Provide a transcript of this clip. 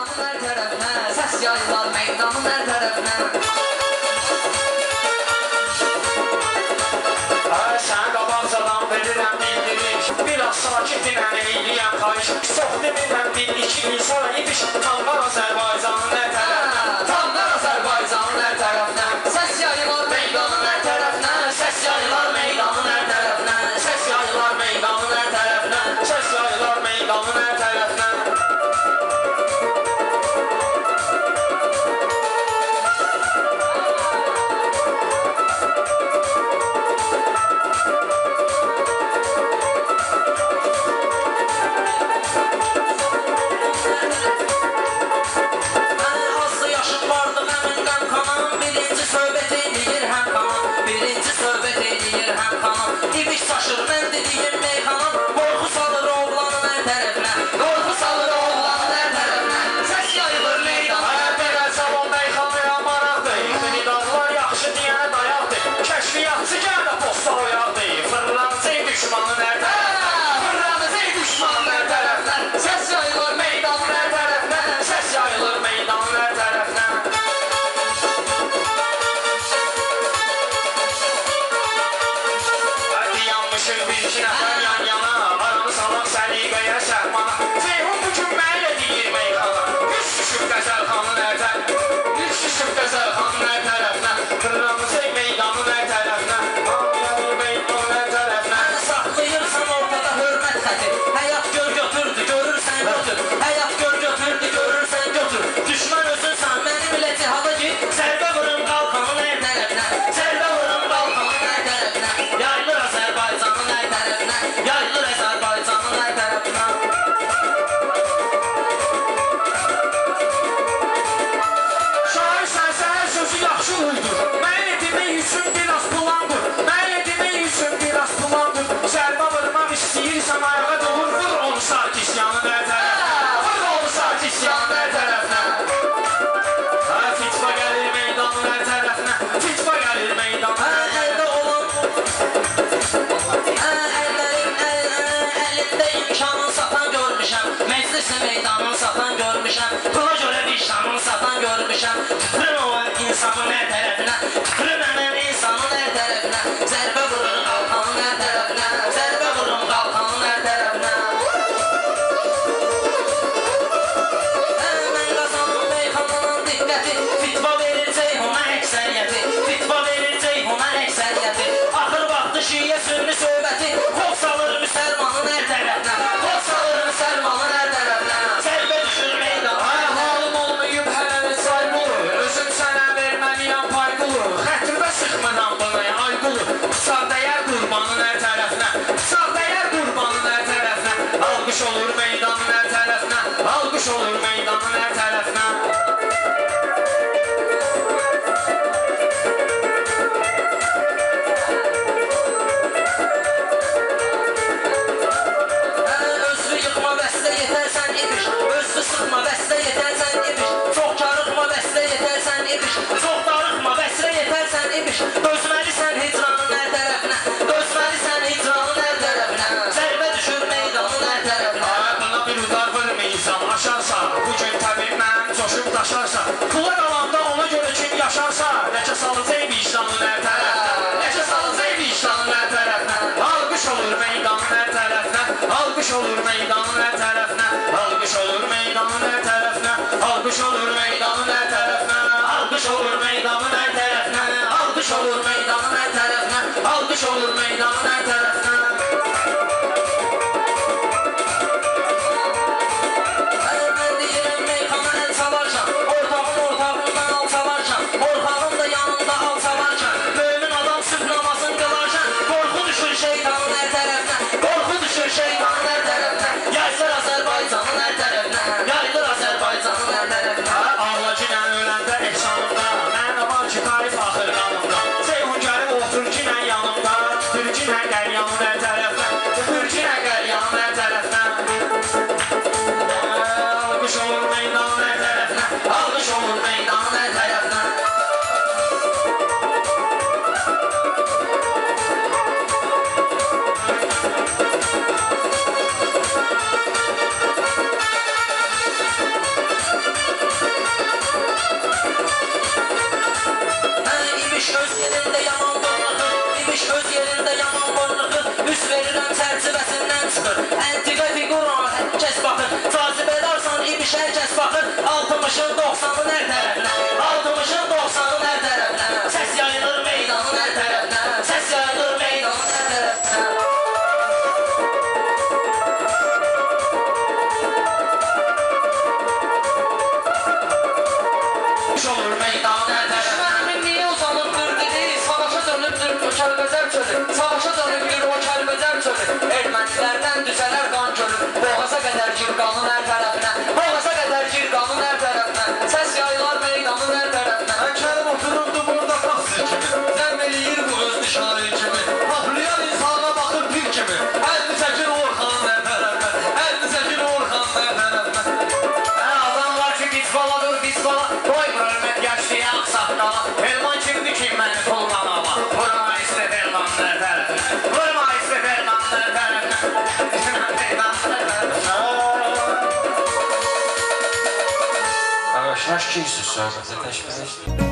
meydanın her tərəfinə Səs yayılar meydanın hər tərəfinə Sən qabaqcadan Biraz sakit dinən eyliyəm qayış Soxdi bilməm bildi ki insan imiş Tanlar Tanlar Azərbaycanın hər Yeah. görmüşəm Alkış olur meydanın her tarafına. Alkış olur meydanın her tarafına. Alkış olur meydanın her tarafına. Alkış olur meydanın her tarafına. Alkış olur meydanın her tarafına. Alkış olur meydanın her tarafına. yerinde yaman bornakı Demiş öz yerində yaman bornakı Üst verirəm çərçivəsindən çıxır Əntiqə figurana hər kəs baxır Cazibədarsan imiş hər kəs baxır 60-ın 90-ın hər tərəfinə Serden düzeler kan körü, boğaza kadar cırganın Nós te sussamos até as festas.